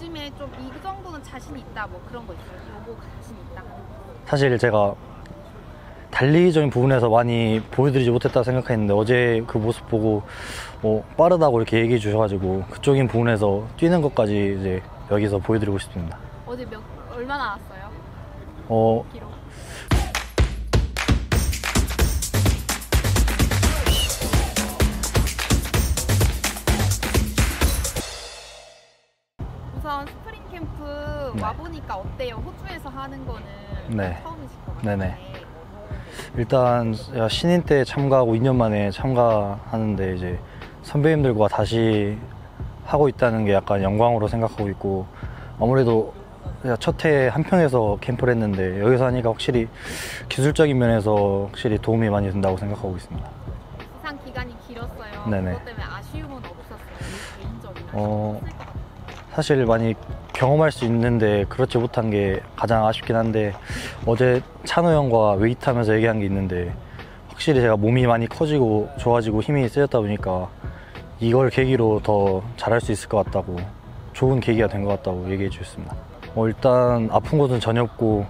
요즘에 좀 이 정도는 자신 있다 뭐 그런 거 있어요? 요거 자신 있다. 사실 제가 달리기적인 부분에서 많이 보여드리지 못했다 생각했는데 어제 그 모습 보고 뭐 빠르다고 이렇게 얘기해 주셔가지고 그쪽인 부분에서 뛰는 것까지 이제 여기서 보여드리고 싶습니다. 어제 몇 얼마나 나왔어요? 어, 기록. 우선 스프링 캠프 네. 와 보니까 어때요? 호주에서 하는 거는 네. 처음이실 것 같은데. 네네. 일단 제가 신인 때 참가하고 2년 만에 참가하는데 이제 선배님들과 다시 하고 있다는 게 약간 영광으로 생각하고 있고 아무래도 첫해 한평에서 캠프를 했는데 여기서 하니까 확실히 기술적인 면에서 확실히 도움이 많이 된다고 생각하고 있습니다. 기상 기간이 길었어요. 네네. 그것 때문에 아쉬움은 없었어요. 개인적으로. 어, 같아요. 사실 많이 경험할 수 있는데 그렇지 못한 게 가장 아쉽긴 한데 어제 찬호 형과 웨이트 하면서 얘기한 게 있는데 확실히 제가 몸이 많이 커지고 좋아지고 힘이 세졌다 보니까 이걸 계기로 더 잘할 수 있을 것 같다고 좋은 계기가 된 것 같다고 얘기해 주셨습니다. 어, 일단 아픈 것은 전혀 없고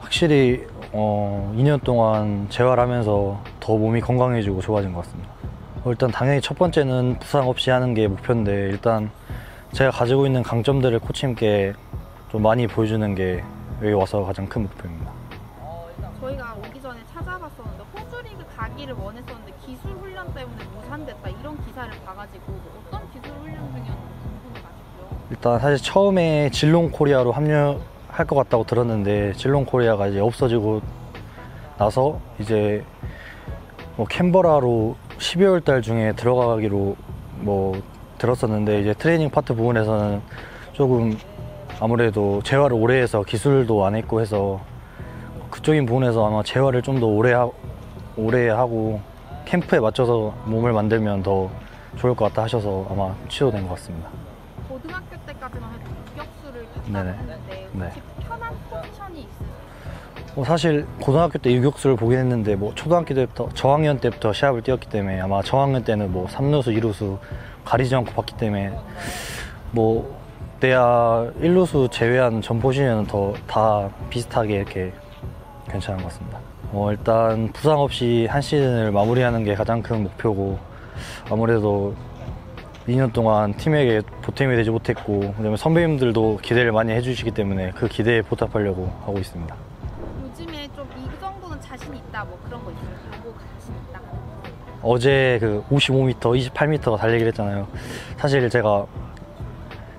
확실히 어, 2년 동안 재활하면서 더 몸이 건강해지고 좋아진 것 같습니다. 어, 일단 당연히 첫 번째는 부상 없이 하는 게 목표인데 일단 제가 가지고 있는 강점들을 코치님께 좀 많이 보여주는 게 여기 와서 가장 큰 목표입니다. 저희가 오기 전에 찾아봤었는데 호주 리그 가기를 원했었는데 기술 훈련 때문에 무산됐다 이런 기사를 봐가지고 뭐 어떤 기술 훈련 중이었는지 궁금해가지고요. 일단 사실 처음에 질롱 코리아로 합류할 것 같다고 들었는데 질롱 코리아가 이제 없어지고 나서 이제 뭐 캔버라로 12월 달 중에 들어가기로 뭐 들었었는데 이제 트레이닝 파트 부분에서는 조금 아무래도 재활을 오래 해서 기술도 안 했고 해서 그쪽인 부분에서 아마 재활을 좀 더 오래 하, 오래 하고 캠프에 맞춰서 몸을 만들면 더 좋을 것 같다 하셔서 아마 취소된 것 같습니다. 고등학교 때까지만 해도 유격수를 네네. 했는데 네. 혹시 편한 포지션이 있으세요? 뭐 사실 고등학교 때 유격수를 보긴 했는데 뭐 초등학교 때부터 저학년 때부터 시합을 뛰었기 때문에 아마 저학년 때는 뭐 3루수, 2루수 가리지 않고 봤기 때문에 뭐 내야 1루수 제외한 전 포지션은 더다 비슷하게 이렇게 괜찮은 것 같습니다. 어, 일단 부상 없이 한 시즌을 마무리하는 게 가장 큰 목표고 아무래도 2년 동안 팀에게 보탬이 되지 못했고 그다음에 선배님들도 기대를 많이 해주시기 때문에 그 기대에 보답하려고 하고 있습니다. 있다 뭐 그런 거 있어요? 요거 자신 있다. 어제 그 55m, 28m 달리기를 했잖아요. 사실 제가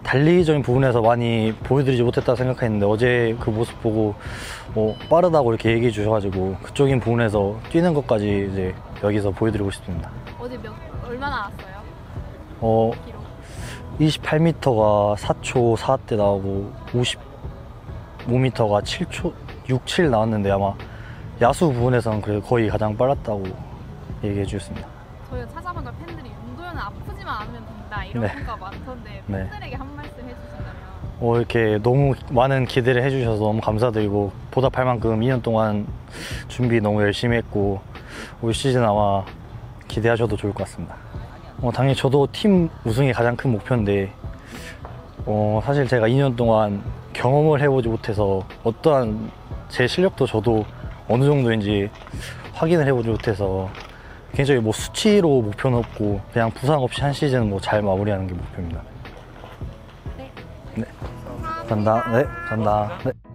달리기적인 부분에서 많이 보여드리지 못했다 생각했는데 어제 그 모습 보고 뭐 빠르다고 이렇게 얘기해 주셔가지고 그쪽인 부분에서 뛰는 것까지 이제 여기서 보여드리고 싶습니다. 어제 몇 얼마나 나왔어요? 어, 기록. 28m가 4초 4대 나오고 55m가 7초 6, 7 나왔는데 아마 야수 부분에서는 그래도 거의 가장 빨랐다고 얘기해 주셨습니다. 저희가 찾아보니까 팬들이 윤도현은 아프지만 않으면 된다 이런 네. 평가 많던데 네. 팬들에게 한 말씀 해주신다면 어, 이렇게 너무 많은 기대를 해주셔서 너무 감사드리고 보답할 만큼 2년 동안 준비 너무 열심히 했고 올 시즌 아마 기대하셔도 좋을 것 같습니다. 어, 당연히 저도 팀 우승이 가장 큰 목표인데 어, 사실 제가 2년 동안 경험을 해보지 못해서 어떠한 제 실력도 저도 어느 정도인지 확인을 해보지 못해서 개인적으로 뭐 수치로 목표는 없고 그냥 부상 없이 한 시즌 뭐 잘 마무리하는 게 목표입니다. 네. 네. 감사합니다. 네, 감사합니다. 네.